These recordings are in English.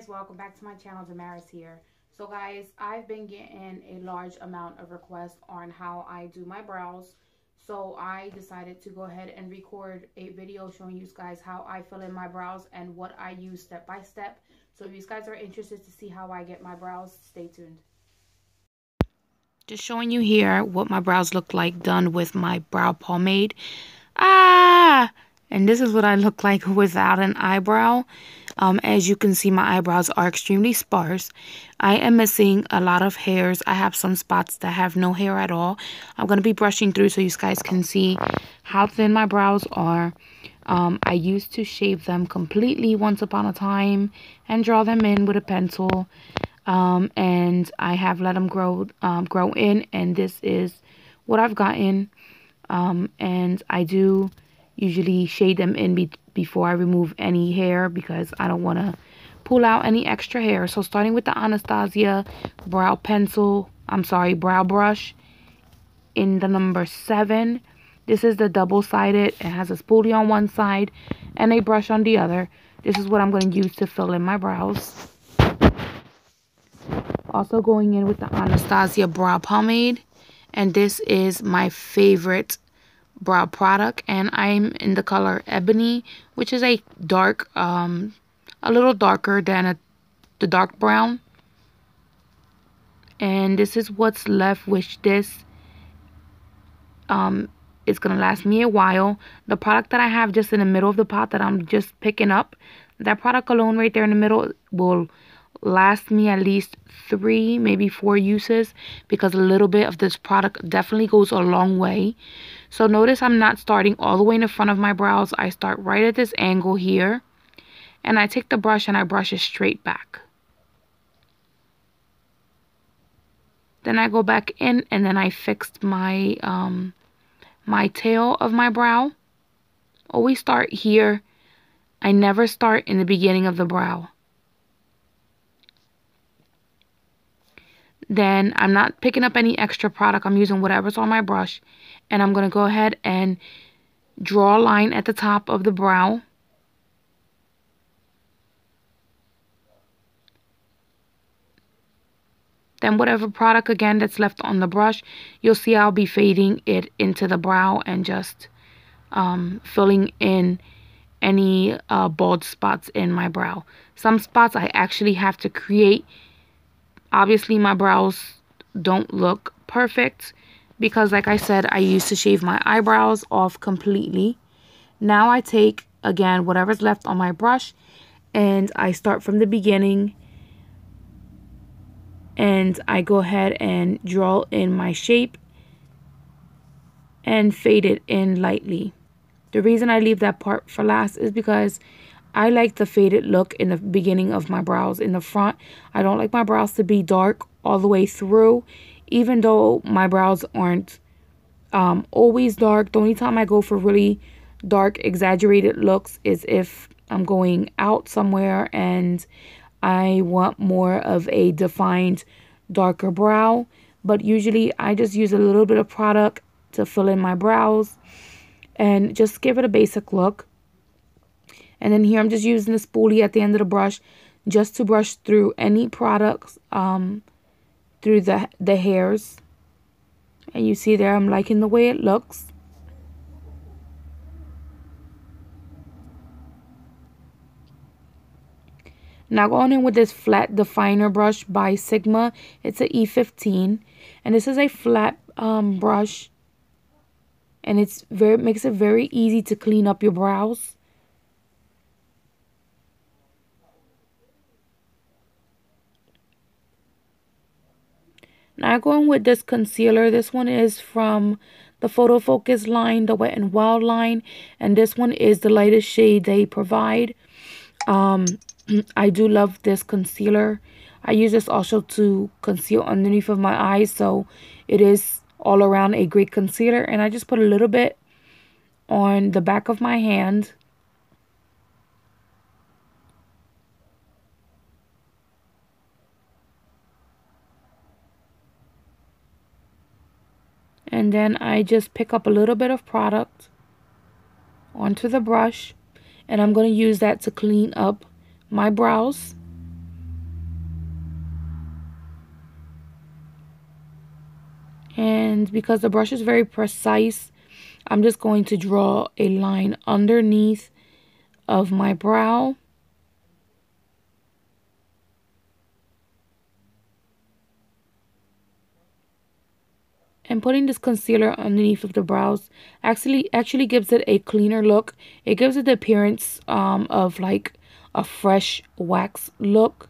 guys welcome back to my channel. Damaris here. So guys i've been getting a large amount of requests on how i do my brows. So i decided to go ahead and record a video showing you guys how i fill in my brows and what i use step by step. So if you guys are interested to see how i get my brows stay tuned. Just showing you here what my brows look like done with my brow pomade. Ah! And this is what I look like without an eyebrow. Um, as you can see, my eyebrows are extremely sparse. I am missing a lot of hairs. I have some spots that have no hair at all. I'm going to be brushing through so you guys can see how thin my brows are. Um, I used to shave them completely once upon a time and draw them in with a pencil. Um, and I have let them grow, um, grow in and this is what I've gotten. Um, and I do usually shade them in be before I remove any hair because I don't want to pull out any extra hair. So starting with the Anastasia brow pencil, I'm sorry, brow brush in the number 7. This is the double-sided. It has a spoolie on one side and a brush on the other. This is what I'm going to use to fill in my brows. Also going in with the Anastasia brow pomade. And this is my favorite brow product and I'm in the color ebony which is a dark um a little darker than a, the dark brown. And this is what's left which this um is gonna last me a while. The product that I have just in the middle of the pot that I'm just picking up that product alone right there in the middle will last me at least three maybe four uses because a little bit of this product definitely goes a long way. So notice I'm not starting all the way in the front of my brows. I start right at this angle here and I take the brush and I brush it straight back. Then I go back in and then I fixed my um my tail of my brow. Always start here. I never start in the beginning of the brow then I'm not picking up any extra product. I'm using whatever's on my brush. And I'm going to go ahead and draw a line at the top of the brow. Then whatever product again that's left on the brush, you'll see I'll be fading it into the brow and just um, filling in any uh, bald spots in my brow. Some spots I actually have to create Obviously, my brows don't look perfect because, like I said, I used to shave my eyebrows off completely. Now I take, again, whatever's left on my brush and I start from the beginning and I go ahead and draw in my shape and fade it in lightly. The reason I leave that part for last is because I like the faded look in the beginning of my brows in the front. I don't like my brows to be dark all the way through, even though my brows aren't um, always dark. The only time I go for really dark, exaggerated looks is if I'm going out somewhere and I want more of a defined, darker brow. But usually I just use a little bit of product to fill in my brows and just give it a basic look. And then here I'm just using the spoolie at the end of the brush just to brush through any products um, through the, the hairs. And you see there I'm liking the way it looks. Now going in with this flat definer brush by Sigma. It's an E15. And this is a flat um, brush. And it's very makes it very easy to clean up your brows. Now going with this concealer. This one is from the Photo Focus line, the Wet n Wild line. And this one is the lightest shade they provide. Um, I do love this concealer. I use this also to conceal underneath of my eyes. So it is all around a great concealer. And I just put a little bit on the back of my hand. and then I just pick up a little bit of product onto the brush and I'm going to use that to clean up my brows. And because the brush is very precise, I'm just going to draw a line underneath of my brow and putting this concealer underneath of the brows actually actually gives it a cleaner look. It gives it the appearance um, of like a fresh wax look.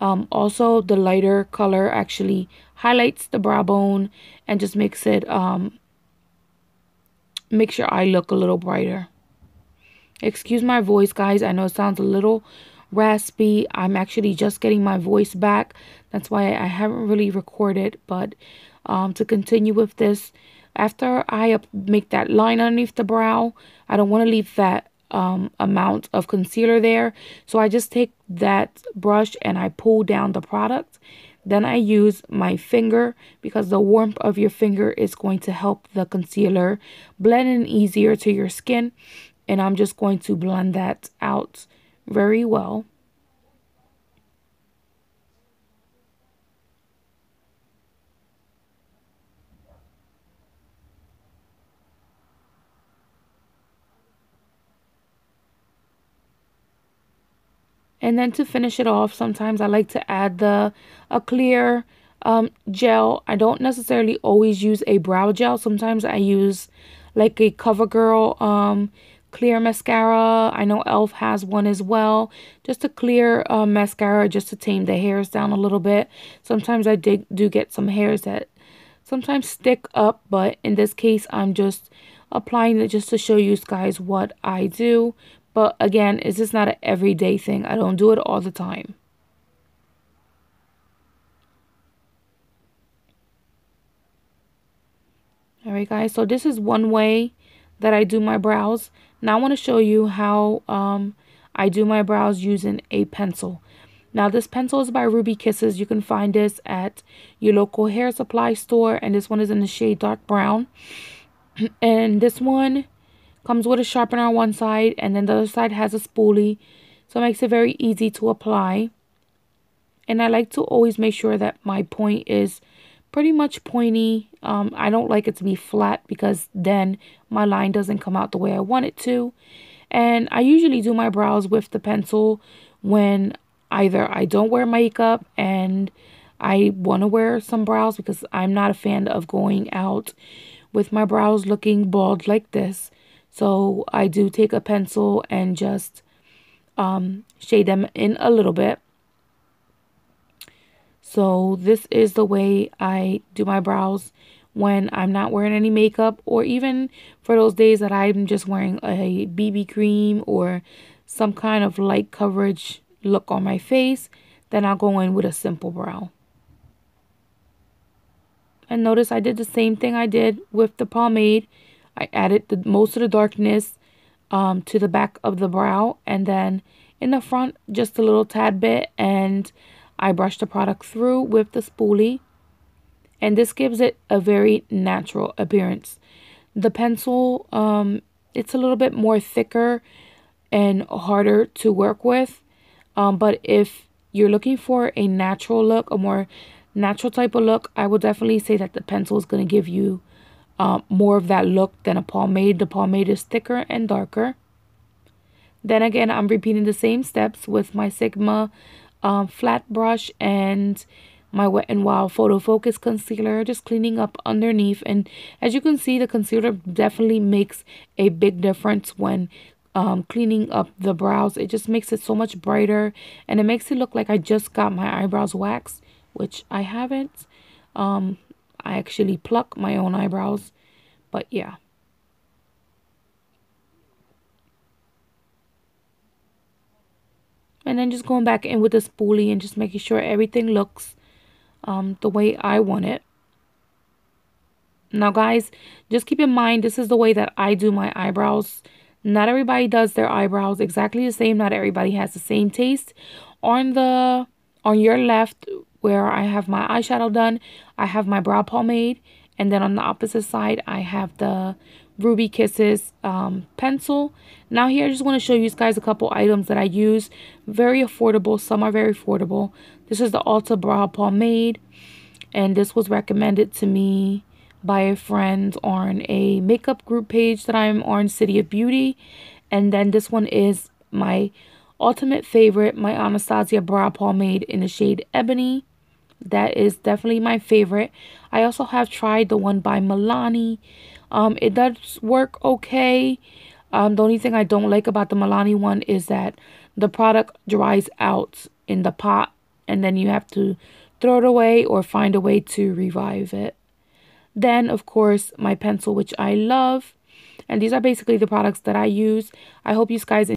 Um, also the lighter color actually highlights the brow bone and just makes it um, makes your eye look a little brighter. Excuse my voice guys. I know it sounds a little raspy. I'm actually just getting my voice back. That's why i haven't really recorded but um, to continue with this. After I make that line underneath the brow, I don't want to leave that um, amount of concealer there. So I just take that brush and I pull down the product. Then I use my finger because the warmth of your finger is going to help the concealer blend in easier to your skin. And I'm just going to blend that out very well. And then to finish it off, sometimes I like to add the a clear um, gel. I don't necessarily always use a brow gel. Sometimes I use like a CoverGirl um, clear mascara. I know e.l.f. has one as well. Just a clear uh, mascara just to tame the hairs down a little bit. Sometimes I dig, do get some hairs that sometimes stick up. But in this case, I'm just applying it just to show you guys what I do. But again, it's just not an everyday thing. I don't do it all the time. Alright guys, so this is one way that I do my brows. Now I want to show you how um, I do my brows using a pencil. Now this pencil is by Ruby Kisses. You can find this at your local hair supply store. And this one is in the shade dark brown. and this one Comes with a sharpener on one side and then the other side has a spoolie. So it makes it very easy to apply. And I like to always make sure that my point is pretty much pointy. Um, I don't like it to be flat because then my line doesn't come out the way I want it to. And I usually do my brows with the pencil when either I don't wear makeup and I want to wear some brows because I'm not a fan of going out with my brows looking bald like this. So I do take a pencil and just um, shade them in a little bit. So this is the way I do my brows when I'm not wearing any makeup or even for those days that I'm just wearing a BB cream or some kind of light coverage look on my face, then I'll go in with a simple brow. And notice I did the same thing I did with the pomade I added the, most of the darkness um, to the back of the brow and then in the front just a little tad bit and I brushed the product through with the spoolie and this gives it a very natural appearance. The pencil, um, it's a little bit more thicker and harder to work with um, but if you're looking for a natural look, a more natural type of look, I would definitely say that the pencil is going to give you um, more of that look than a pomade. The pomade is thicker and darker. Then again, I'm repeating the same steps with my Sigma um, flat brush and my Wet n Wild Photo Focus Concealer, just cleaning up underneath. And as you can see, the concealer definitely makes a big difference when um, cleaning up the brows. It just makes it so much brighter and it makes it look like I just got my eyebrows waxed, which I haven't. Um, I actually pluck my own eyebrows. But yeah. And then just going back in with the spoolie and just making sure everything looks um, the way I want it. Now, guys, just keep in mind, this is the way that I do my eyebrows. Not everybody does their eyebrows exactly the same. Not everybody has the same taste. On the on your left, where I have my eyeshadow done, I have my brow pomade. And then on the opposite side, I have the Ruby Kisses um, pencil. Now here, I just want to show you guys a couple items that I use. Very affordable. Some are very affordable. This is the Ulta Brow Pomade. And this was recommended to me by a friend on a makeup group page that I'm on, City of Beauty. And then this one is my ultimate favorite, my Anastasia Brow Pomade in the shade Ebony. That is definitely my favorite. I also have tried the one by Milani. Um, it does work okay. Um, the only thing I don't like about the Milani one is that the product dries out in the pot and then you have to throw it away or find a way to revive it. Then, of course, my pencil, which I love. And these are basically the products that I use. I hope you guys